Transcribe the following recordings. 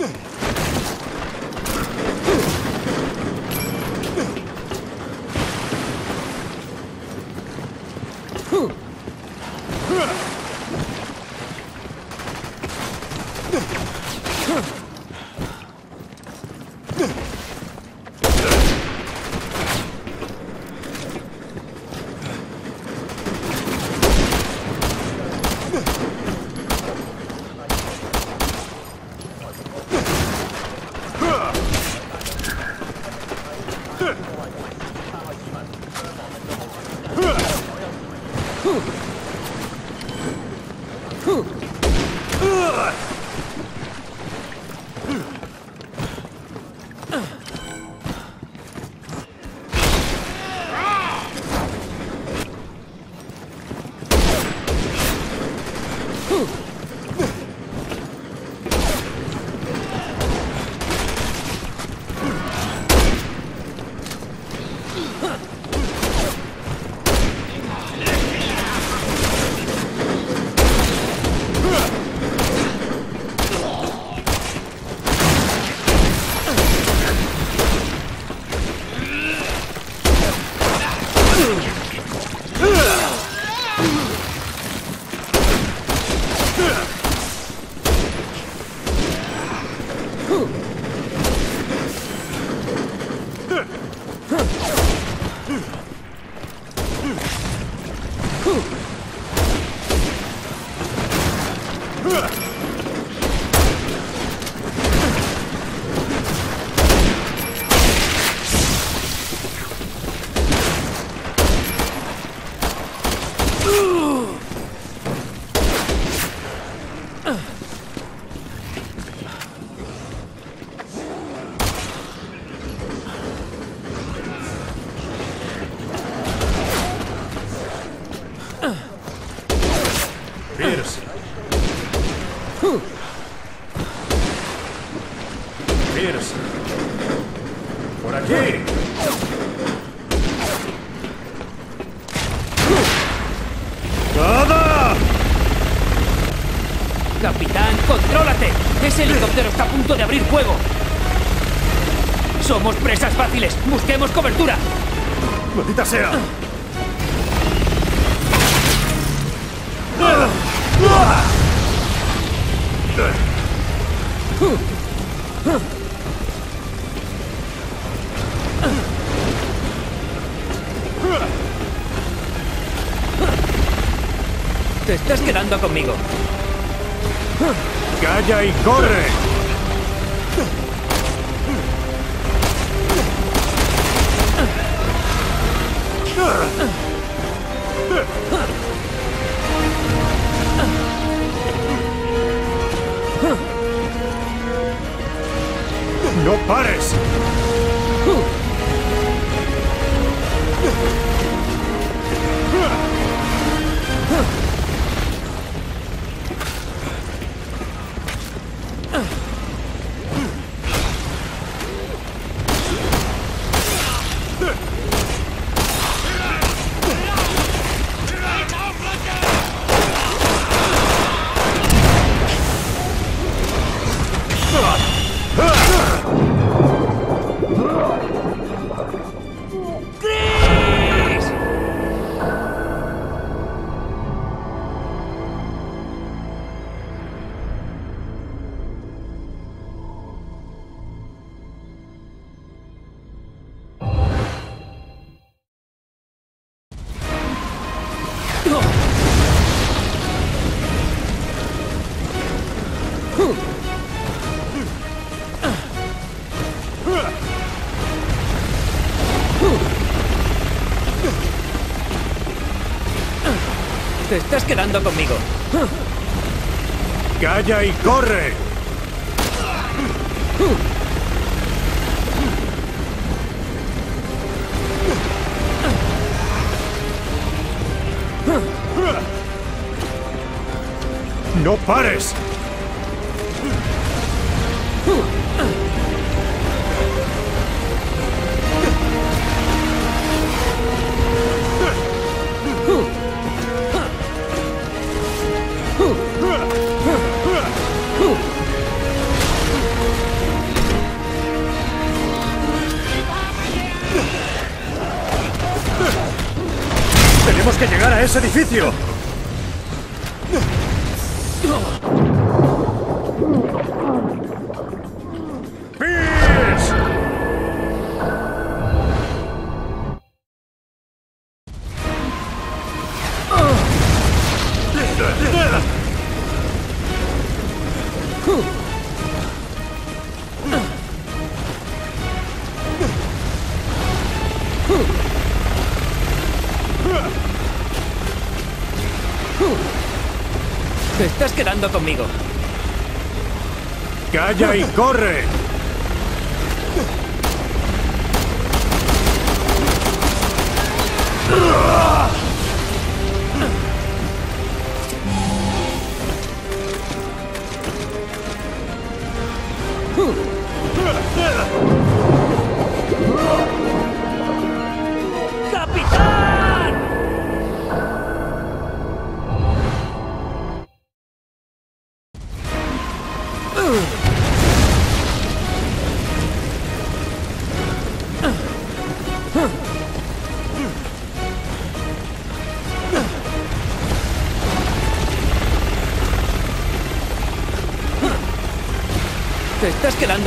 Pierce. Estás quedando conmigo. ¡Calla y corre! ¡No pares! Estás quedando conmigo. ¡Calla y corre! ¡No pares! Ese edificio! Estás quedando conmigo. ¡Calla y corre!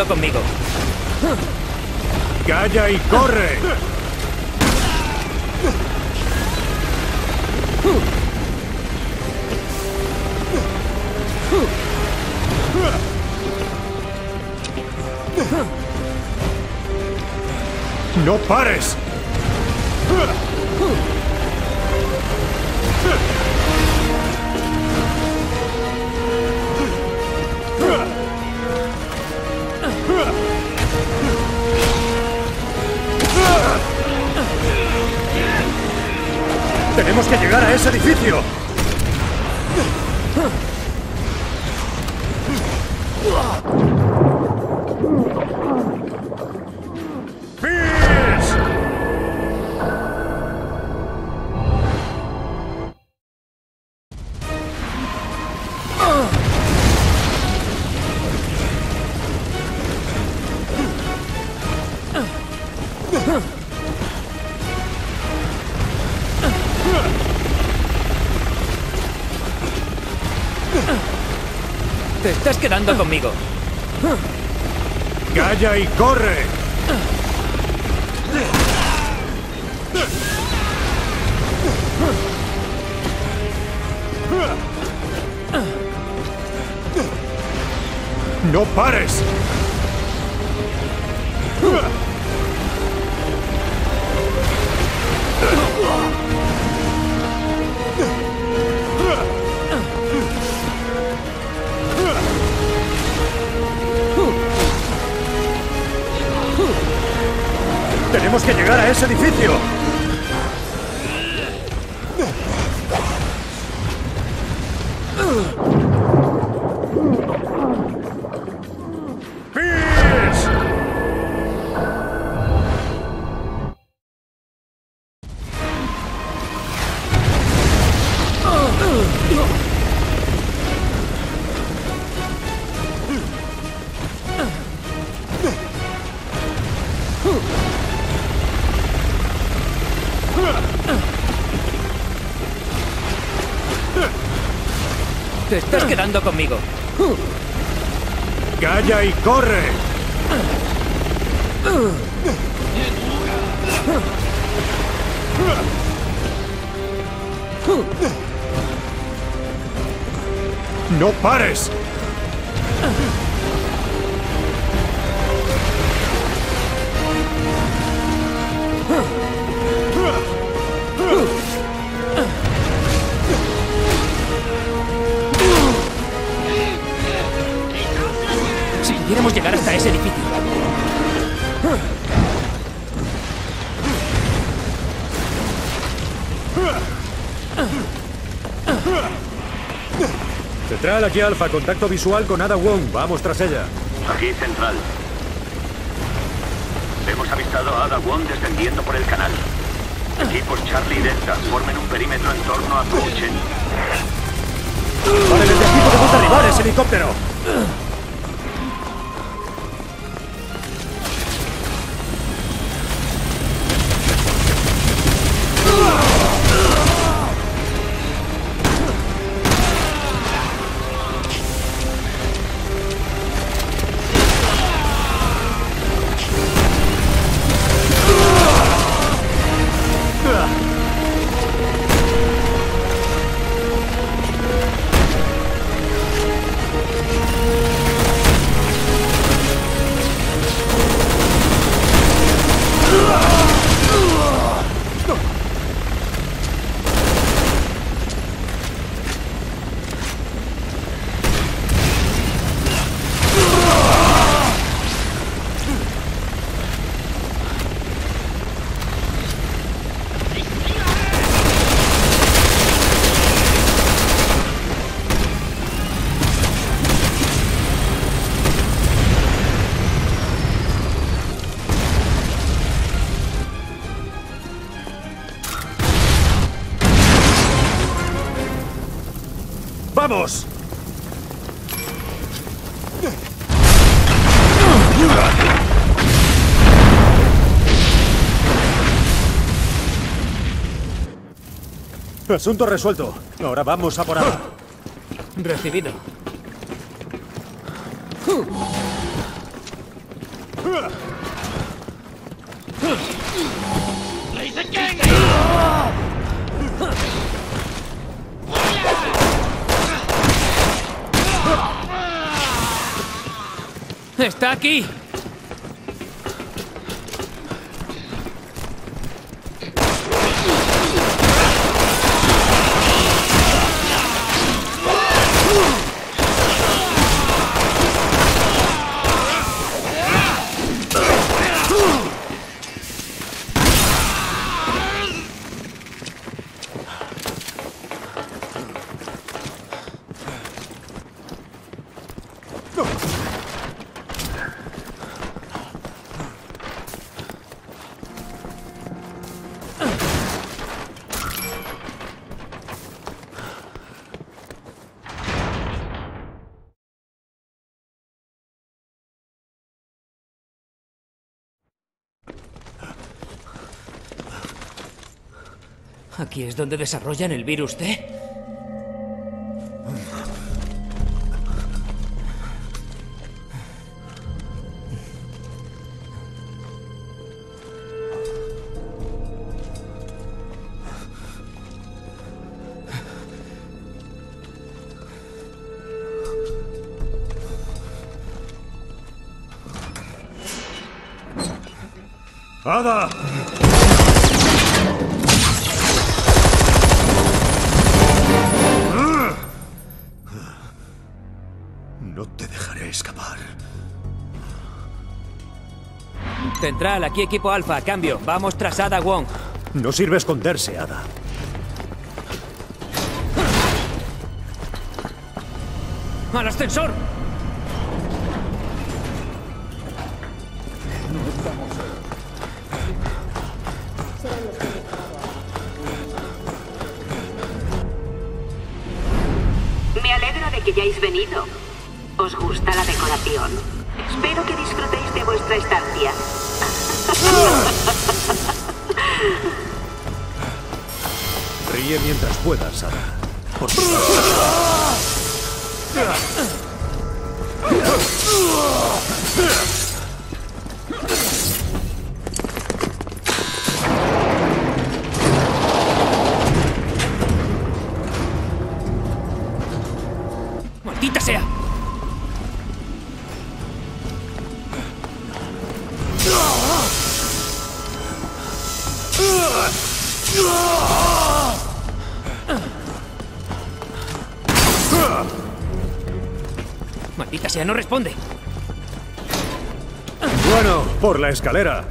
Conmigo. ¡Calla y corre! ¡No pares! ¡Tenemos que llegar a ese edificio! Conmigo. ¡Calla y corre! ¡No pares! ¡Tenemos que llegar a ese edificio! Te estás quedando conmigo. ¡Calla y corre! ¡No pares! Si pudiéramos llegar hasta ese edificio. Central aquí Alfa, contacto visual con Ada Wong. Vamos tras ella. Aquí Central. Hemos avistado a Ada Wong descendiendo por el canal. Equipos Charlie y Delta formen un perímetro en torno a Fuchen. Vale, desde aquí podemos derribar ese helicóptero. ¡Vamos! Asunto resuelto. Ahora vamos a por Ada. Recibido. ¡Está aquí! ¿Aquí es donde desarrollan el virus T? ¡Ada! Central, aquí equipo alfa, cambio. Vamos tras Ada Wong. No sirve esconderse, Ada. ¡Al ascensor! Me alegro de que hayáis venido. ¿Os gusta la decoración? Espero que disfrutéis de vuestra estancia. Ríe mientras puedas, Ada. Por favor. No responde! Bueno, por la escalera.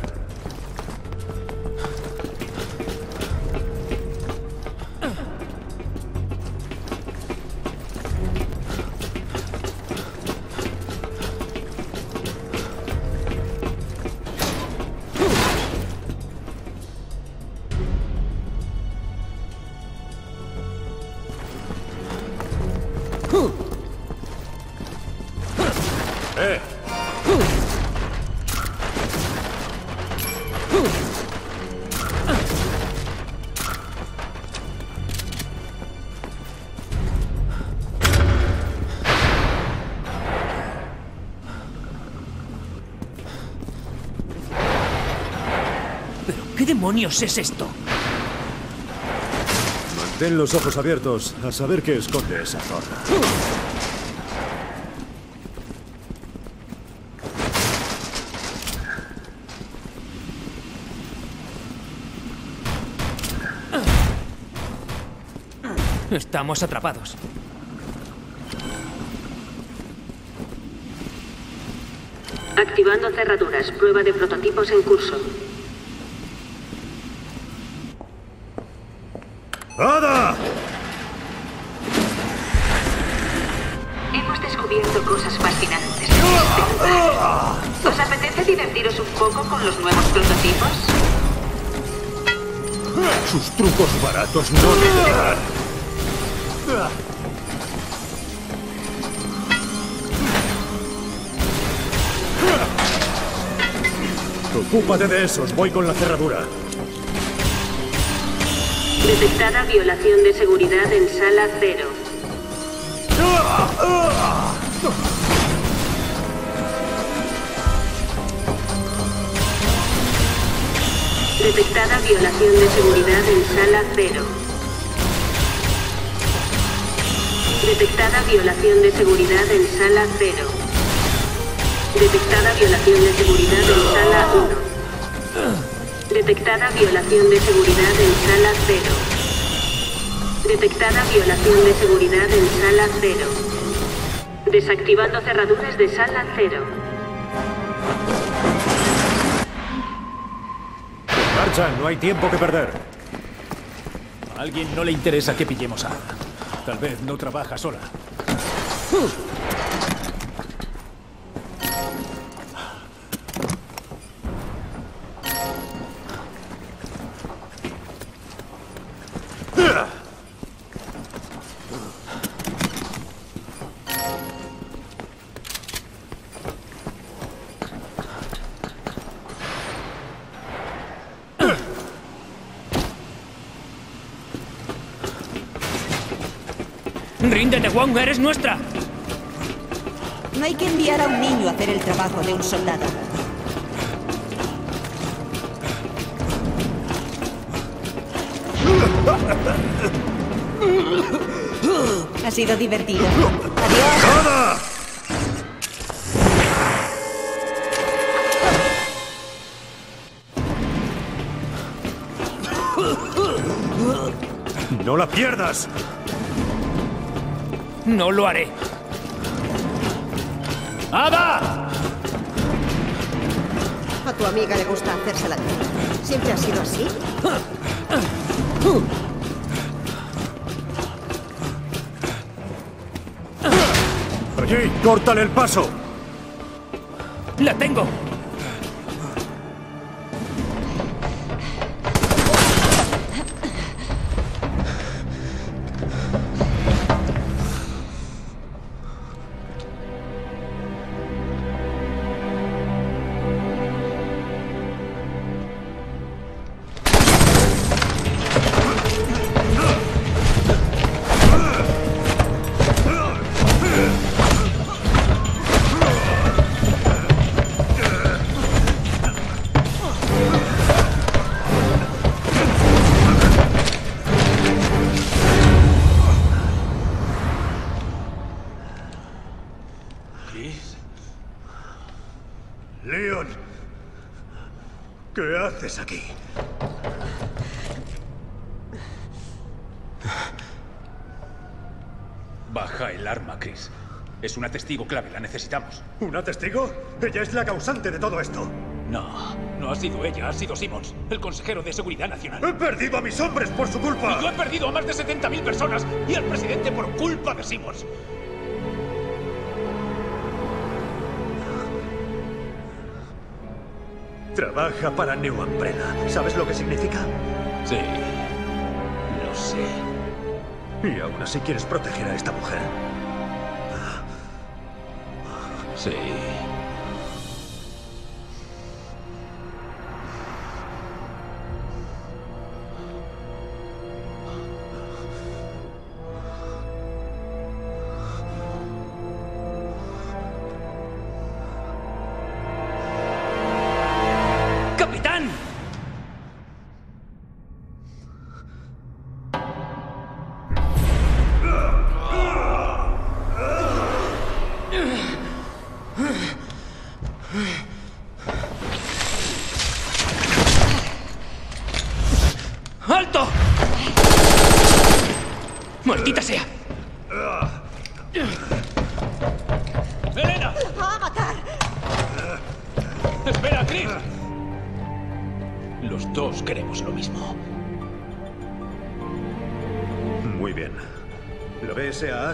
Demonios es esto? Mantén los ojos abiertos a saber qué esconde esa zorra. Estamos atrapados. Activando cerraduras. Prueba de prototipos en curso. ¡Ada! Hemos descubierto cosas fascinantes. ¡Ah! ¿Os apetece divertiros un poco con los nuevos prototipos? Sus trucos baratos no te dejarán. Ocúpate de esos, voy con la cerradura. Detectada violación de seguridad en sala cero. Detectada violación de seguridad en sala cero. Detectada violación de seguridad en sala cero. Detectada violación de seguridad en sala 1. Detectada violación de seguridad en sala 0. Detectada violación de seguridad en sala 0. Desactivando cerraduras de sala 0. Marcha, no hay tiempo que perder. A alguien no le interesa que pillemos a. Tal vez no trabaja sola. ¡Ríndete, Wong! ¡Eres nuestra! No hay que enviar a un niño a hacer el trabajo de un soldado. Ha sido divertido. Adiós. ¡No la pierdas! ¡No lo haré! ¡Ada! A tu amiga le gusta hacerse la tía. ¿Siempre ha sido así? ¡Allí! ¡Córtale el paso! ¡La tengo! Haces aquí? Baja el arma, Chris. Es una testigo clave, la necesitamos. ¿Una testigo? Ella es la causante de todo esto. No, no ha sido ella, ha sido Simmons, el consejero de Seguridad Nacional. ¡He perdido a mis hombres por su Y yo he culpa! perdido a más de 70.000 personas y al presidente por culpa de Simmons. Trabaja para New Umbrella. ¿Sabes lo que significa? Sí, lo sé. Y aún así quieres proteger a esta mujer. Sí.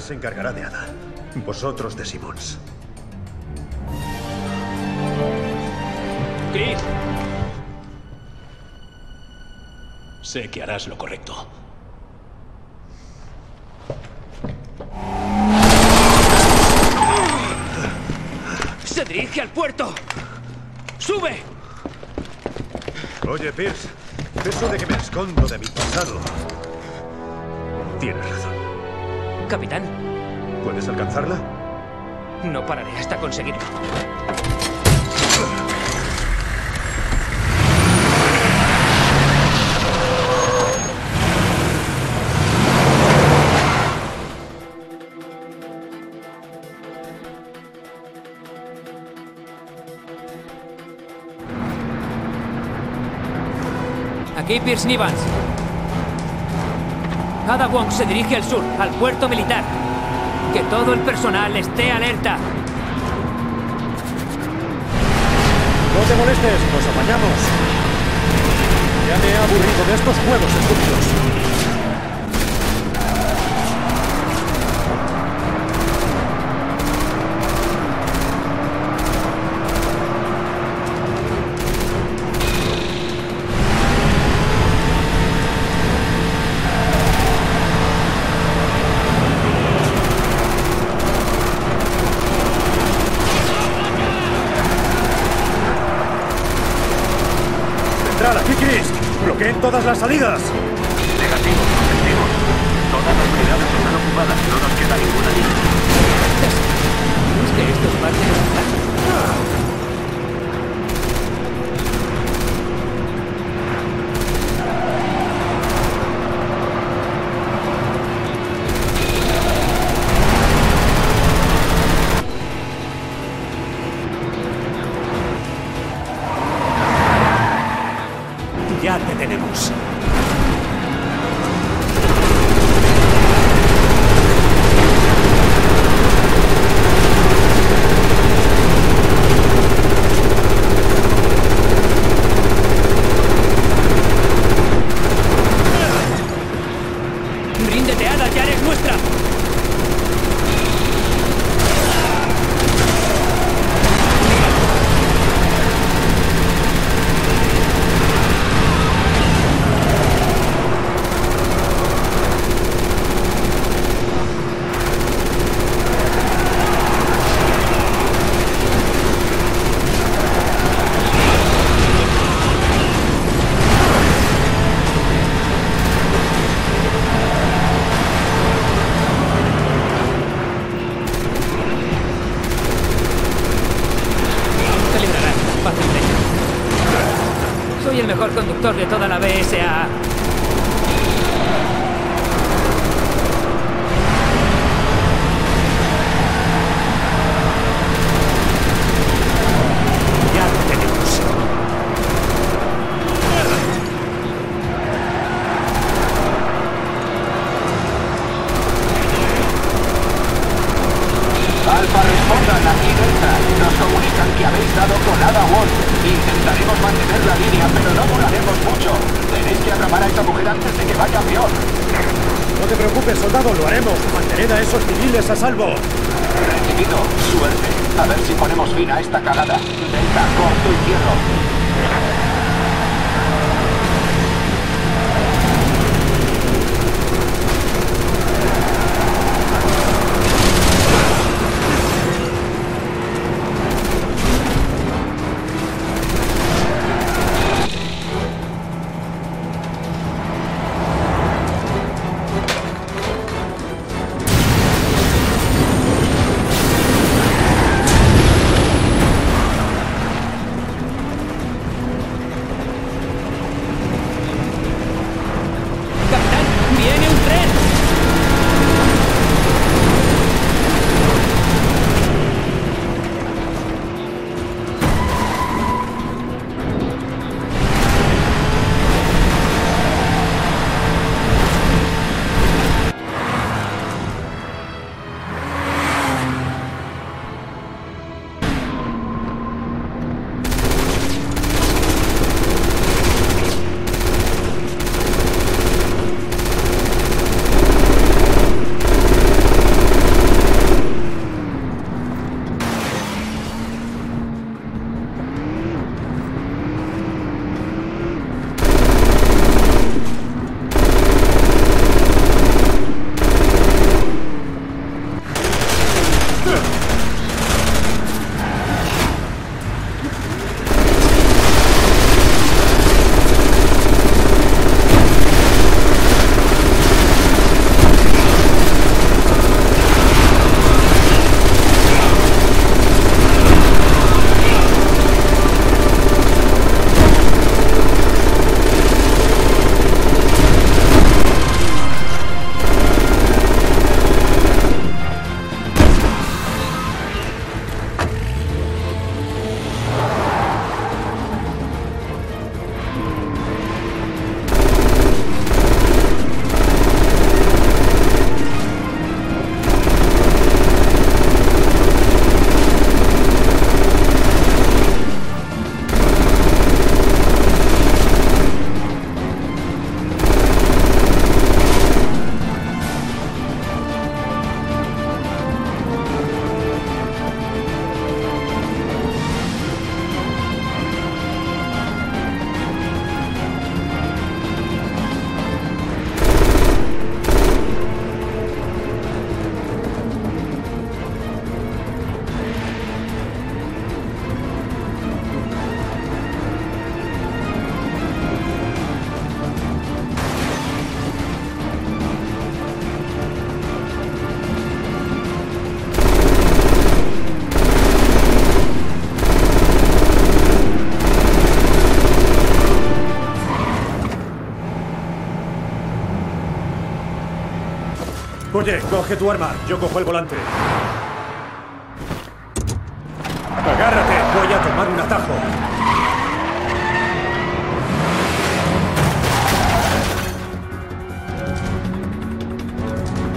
Se encargará de Ada. Vosotros de Simmons. Chris. Sé que harás lo correcto. ¡Se dirige al puerto! ¡Sube! Oye, Pierce, eso de que me escondo de mi ¿Puedes alcanzarla? no pararé hasta conseguirlo. Aquí Pierce Nivans. Ada Wong se dirige al sur, al puerto militar. Que todo el personal esté alerta. No te molestes, nos apañamos. Ya me he aburrido de estos juegos estúpidos. Central, aquí Chris. Bloqueen todas las salidas. Negativo, objetivos. Todas las unidades están ocupadas, no nos queda ninguna ¡Ríndete, Ada! ¡Ya eres nuestra! Wall. Intentaremos mantener la línea, pero no duraremos mucho. Tenéis que atrapar a esa mujer antes de que vaya peor. No te preocupes, soldado, lo haremos. Mantened a esos civiles a salvo. Recibido. Suerte. A ver si ponemos fin a esta cagada. Delta, corto y cierro. Oye, coge tu arma, yo cojo el volante. Agárrate, voy a tomar un atajo.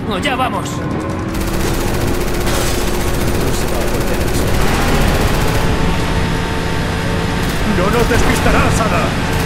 ¡Oh, ¡Ya vamos! ¡No nos despistarás, Ada!